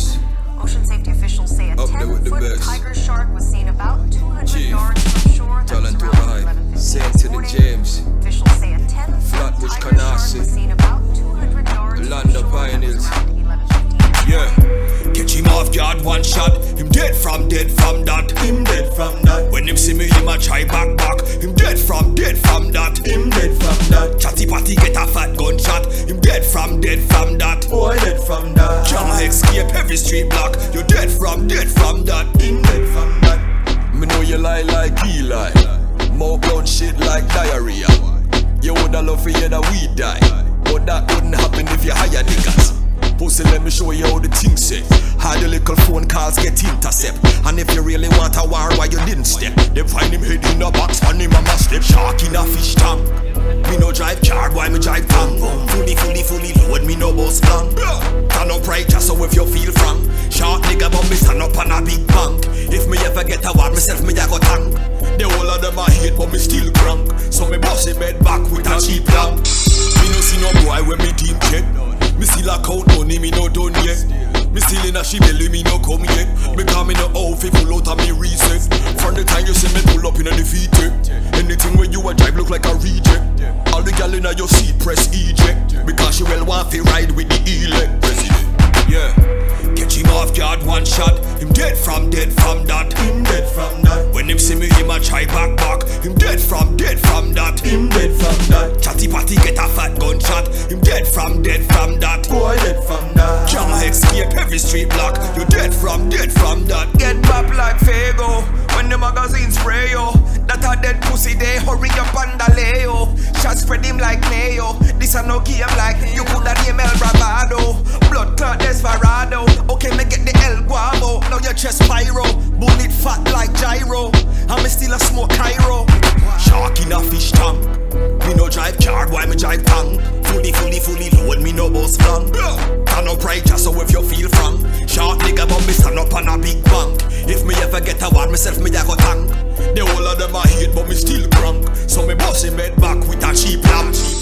Yes. Ocean safety officials say a Up there with the 10-foot tiger shark was seen about 200 Chief. yards from shore. That was to around high. 11:15 Send to the. James. Officials say a 10-foot tiger shark was seen about 200 yards Landa from shore. That was Pioneers. around 11:15 this Yeah. Catch him off guard, one shot. Him dead from dead from that. Him dead from that. When him see me, him a try back back. Him dead from dead from that. Him dead from that. Chatty patty get a fat gunshot. Him dead from dead from that. Boy dead from that. Can't escape every street block. You dead from dead from that. Him dead from that. Me know you lie like Eli. Mouth blown shit like diarrhea. You woulda love for hear that we die. But that wouldn't happen if you hire niggas. Pussy, let me show you how the thing say. How the little phone calls get intercept. And if you really want a war, why you didn't step? They find him head in a box, and him a must step. Shark in a fish tank. Me no drive car, why me drive tank? Myself me a go tank. The whole of them a hate, but me still crank. So me boss him head back with a cheap lamp. Me no see no boy when me team check. Me still account money, me no done yet. Me still in a she belly, me no come yet. Me no outfit full out of me reset. From the time you see me pull up in a defeat Anything where you a drive look like a reject. All the gal in your seat press eject. Because she well want to ride with the elect president. Yeah. Catch him off guard, one shot. Him dead from dead from that. See me, him a try back back. Him dead from dead from that. Him dead from that. Chatty patty get a fat gunshot. Him dead from dead from that. Boy dead from that. Can't escape every street block. You dead from dead from that. Get back like Fago. When the magazine spray yo. That a dead pussy they hurry up and delay yo. Shot spread him like mayo. smoke Cairo. Shark enough fish tank. Me no drive car, why me drive tank? Fully, fully, fully load, me no boss plan. Turn up right just so if you feel frank. Shark nigga, but me stand up on a big bank. If me ever get a one, myself me a go tank. The whole of them I hate, but me still crank. So me boss in bed back with a cheap lamp.